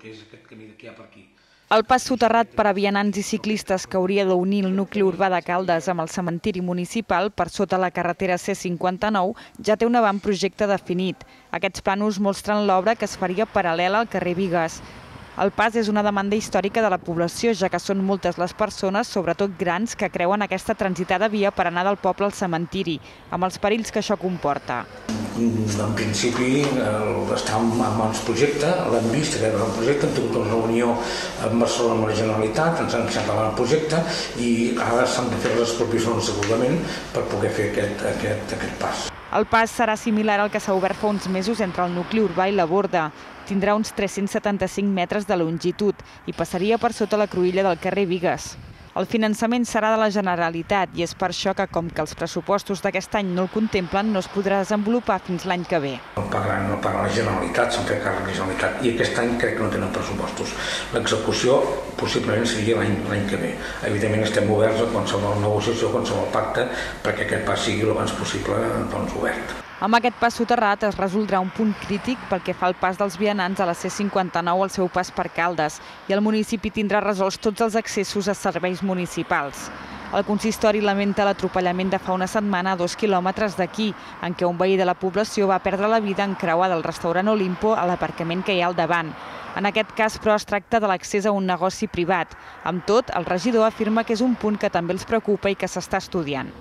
que és aquest camí que hi ha per aquí. El pas soterrat per a vianants i ciclistes que hauria d'unir el nucli urbà de Caldes amb el cementiri municipal per sota la carretera C59 ja té un avantprojecte definit. Aquests plànols mostren l'obra que es faria paral·lela al carrer Vigues. El pas és una demanda històrica de la població, ja que són moltes les persones, sobretot grans, que creuen aquesta transitada via per anar del poble al cementiri, amb els perills que això comporta. En principi està en mans projecte, l'hem vist, aquest el projecte, hem tingut una reunió amb Barcelona amb la Generalitat, ens han acceptat el projecte i ara s'han de fer les expropiacions segurament per poder fer aquest, aquest, aquest pas. El pas serà similar al que s'ha obert fa uns mesos entre el nucli urbà i la borda. Tindrà uns 375 metres de longitud i passaria per sota la cruïlla del carrer Vigues. El finançament serà de la Generalitat i és per això que, com que els pressupostos d'aquest any no el contemplen, no es podrà desenvolupar fins l'any que ve. No pagaran, no paga la Generalitat, s'han fet càrrec la Generalitat i aquest any crec que no tenen pressupostos. L'execució possiblement seria l'any que ve. Evidentment estem oberts a qualsevol negociació, a qualsevol pacte, perquè aquest pas sigui el abans possible doncs, obert. Amb aquest pas soterrat es resoldrà un punt crític pel que fa al pas dels vianants a la C59 al seu pas per Caldes i el municipi tindrà resolts tots els accessos a serveis municipals. El consistori lamenta l'atropellament de fa una setmana a dos quilòmetres d'aquí, en què un veí de la població va perdre la vida en creuar del restaurant Olimpo a l'aparcament que hi ha al davant. En aquest cas, però, es tracta de l'accés a un negoci privat. Amb tot, el regidor afirma que és un punt que també els preocupa i que s'està estudiant.